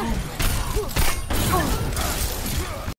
Oh, my God.